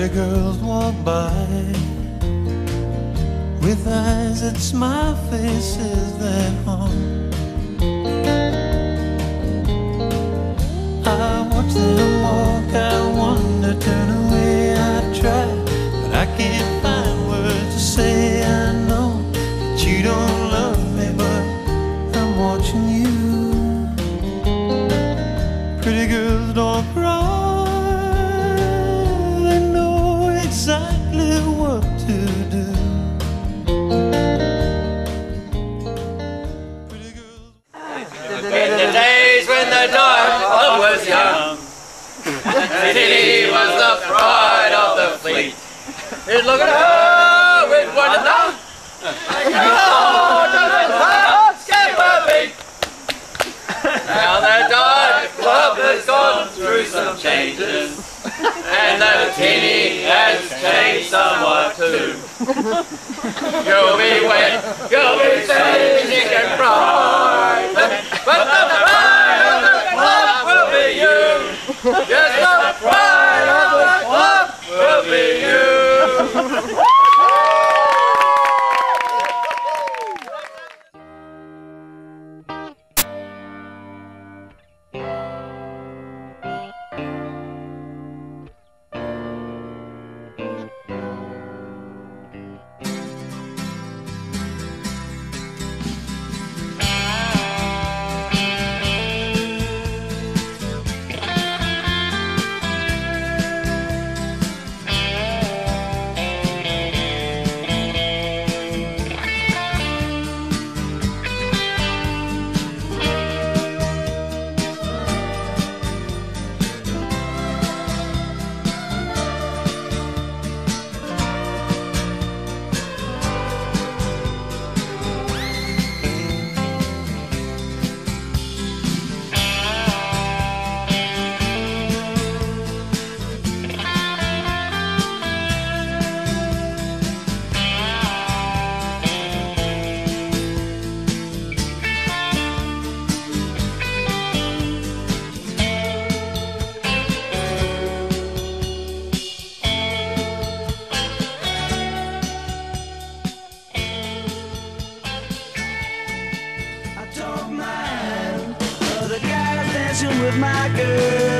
pretty girls walk by with eyes that smile faces that haunt. exactly what to do. In the days when the club was young, City was the pride of the fleet. Look at her with one enough. Now the club has gone through some changes and the tinny has changed somewhat too. You'll be wet, you'll be saved, you can crawl. with my girl.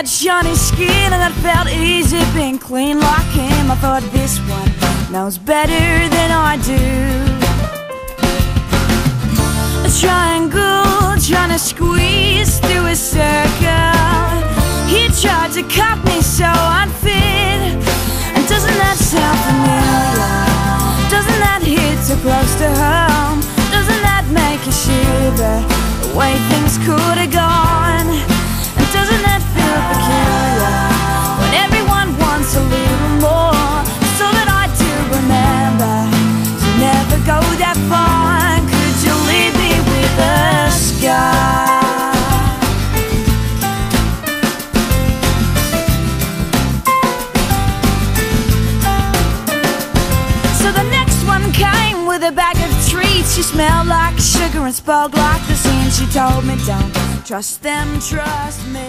had shiny skin and it felt easy being clean like him, I thought this one knows better than I do. A triangle trying to squeeze through a circle. He tried to cut me so unfit. And doesn't that sound familiar? Doesn't that hit too close to home? Doesn't that make you shiver? The way things could have gone. A treats. She smelled like sugar and spoke like the sea. She told me, don't trust them, trust me.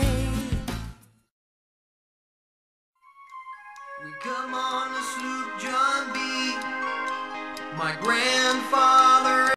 We come on the sloop John B. My grandfather